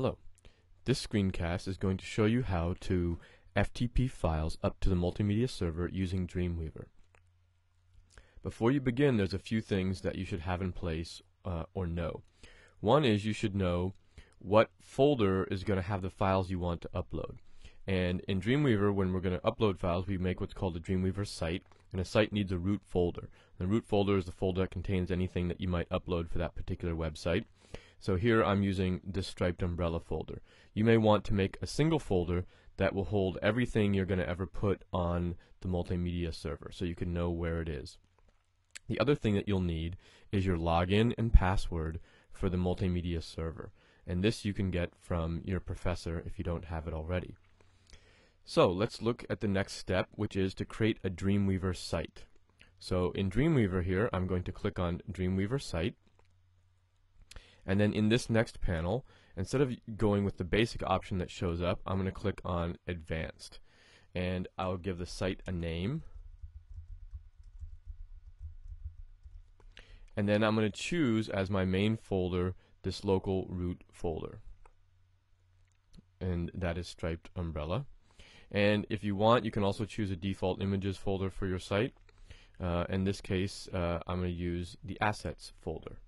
Hello. This screencast is going to show you how to FTP files up to the multimedia server using Dreamweaver. Before you begin, there's a few things that you should have in place uh, or know. One is you should know what folder is going to have the files you want to upload. And in Dreamweaver, when we're going to upload files, we make what's called a Dreamweaver site, and a site needs a root folder. The root folder is the folder that contains anything that you might upload for that particular website. So here I'm using this striped umbrella folder. You may want to make a single folder that will hold everything you're going to ever put on the multimedia server so you can know where it is. The other thing that you'll need is your login and password for the multimedia server. And this you can get from your professor if you don't have it already. So let's look at the next step, which is to create a Dreamweaver site. So in Dreamweaver here, I'm going to click on Dreamweaver site. And then in this next panel, instead of going with the basic option that shows up, I'm going to click on Advanced. And I'll give the site a name. And then I'm going to choose as my main folder this local root folder. And that is striped umbrella. And if you want, you can also choose a default images folder for your site. Uh, in this case, uh, I'm going to use the assets folder.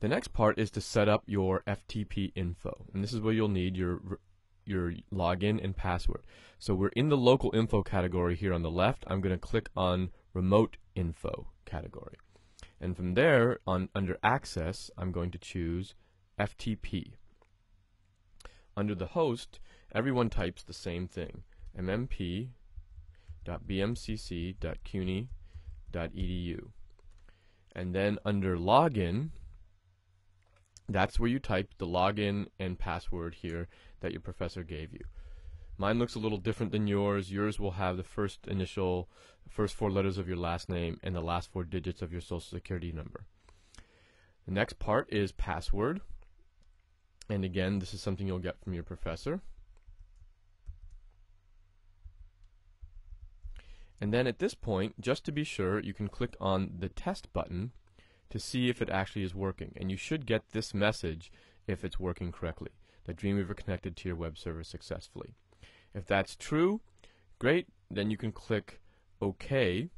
The next part is to set up your FTP info. And this is where you'll need your your login and password. So we're in the local info category here on the left. I'm going to click on remote info category. And from there, on under access, I'm going to choose FTP. Under the host, everyone types the same thing, mmp.bmcc.cuny.edu. And then under login, that's where you type the login and password here that your professor gave you. Mine looks a little different than yours. Yours will have the first initial, first four letters of your last name and the last four digits of your social security number. The next part is password. And again, this is something you'll get from your professor. And then at this point, just to be sure, you can click on the test button to see if it actually is working. And you should get this message if it's working correctly, that Dreamweaver connected to your web server successfully. If that's true, great, then you can click OK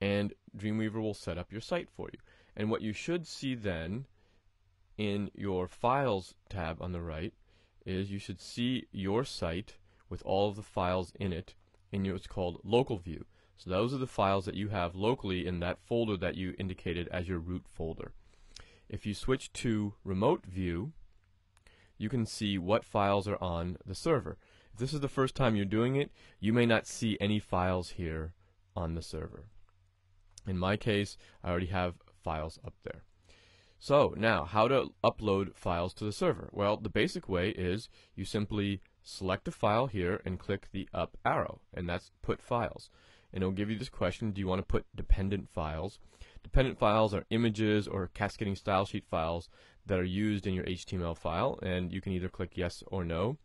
and Dreamweaver will set up your site for you. And what you should see then in your Files tab on the right is you should see your site with all of the files in it in what's called Local View. So those are the files that you have locally in that folder that you indicated as your root folder. If you switch to remote view, you can see what files are on the server. If this is the first time you're doing it, you may not see any files here on the server. In my case, I already have files up there. So now, how to upload files to the server? Well, the basic way is you simply select a file here and click the up arrow, and that's put files and it'll give you this question, do you want to put dependent files? Dependent files are images or cascading style sheet files that are used in your HTML file, and you can either click yes or no.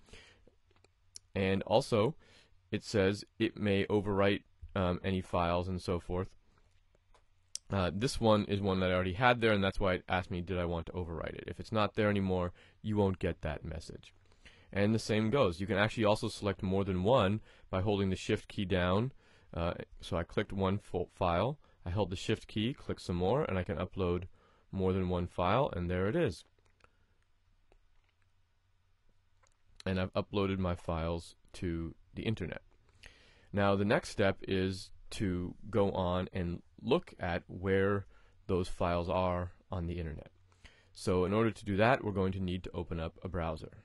And also, it says it may overwrite um, any files and so forth. Uh, this one is one that I already had there, and that's why it asked me, did I want to overwrite it? If it's not there anymore, you won't get that message. And the same goes. You can actually also select more than one by holding the Shift key down uh, so I clicked one file, I held the shift key, click some more, and I can upload more than one file, and there it is. And I've uploaded my files to the internet. Now the next step is to go on and look at where those files are on the internet. So in order to do that, we're going to need to open up a browser.